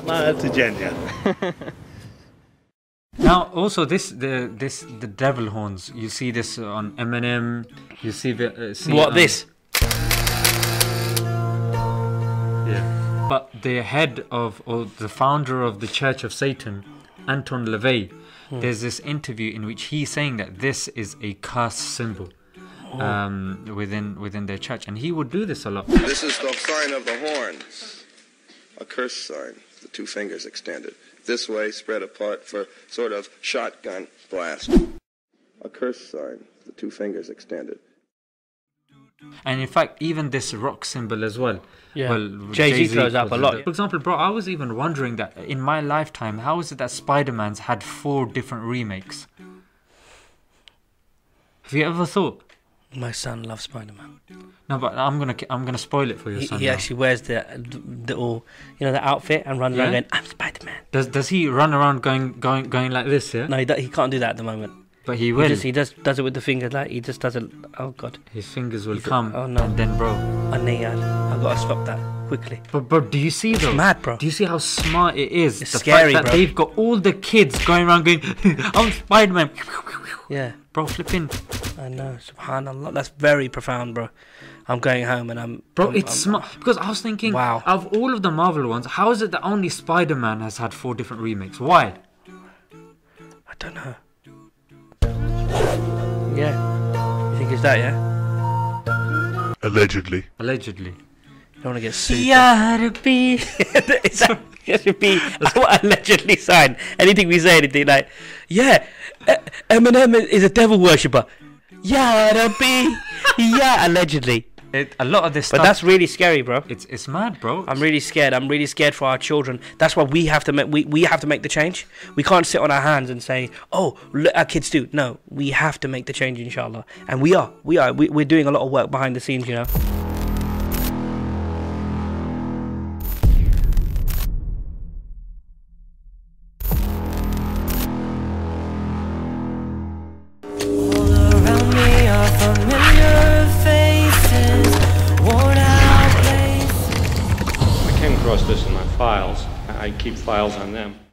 Smile to Jannah. Now, also this the this the devil horns. You see this on Eminem. You see the uh, see What on- this? Yeah. But the head of or the founder of the Church of Satan, Anton LaVey, Hmm. there's this interview in which he's saying that this is a curse symbol. Oh. Um, within within their church, and he would do this a lot. This is the sign of the horns, a curse sign, the two fingers extended. This way, spread apart for sort of shotgun blast. A curse sign, the two fingers extended. And in fact, even this rock symbol as well. Yeah. Well, Jay-Z throws up a lot. For example, bro, I was even wondering that in my lifetime, how is it that Spider Man's had four different remakes? Have you ever thought? My son loves Spider Man. No, but I'm gonna I'm gonna spoil it for your He, son. he now. actually wears the the all you know the outfit and runs around going, "I'm Spider Man." Does does he run around going going going like this? Yeah. No, he, do, he can't do that at the moment. But he He just he just does it with the fingers like he just does it. Oh god, His fingers will He's come. oh, no. And then, bro. I need I gotta stop that quickly. But bro, do you see though? mad, bro. Do you see how smart it is? It's the scary, fact that bro. they've got all the kids going around going, "I'm Spider Man." Yeah, Bro, flipping. I know. Subhanallah, that's very profound, bro. I'm going home and I'm Bro, I'm- it's I'm- smart because I was thinking, Wow. of all of the Marvel ones, how is it that only Spider Man has had four different remakes? Why? I don't know. Yeah, you think it's that? Yeah. Allegedly. Allegedly. You don't want to get sued. Yeah, be. Is that- that should be that's what allegedly signed. Anything we say, anything like, yeah, Eminem is a devil worshipper. Yeah, Rabbi. yeah, allegedly. It, a lot of this But stuff. that's really scary, bro. it's it's mad, bro. I'm really scared. I'm really scared for our children. That's why we have to make we, we have to make the change. We can't sit on our hands and say, "Oh, let our kids do." No, we have to make the change, inshallah. And we are. We are. We, we're doing a lot of work behind the scenes, you know. Across this in my files. I keep files on them.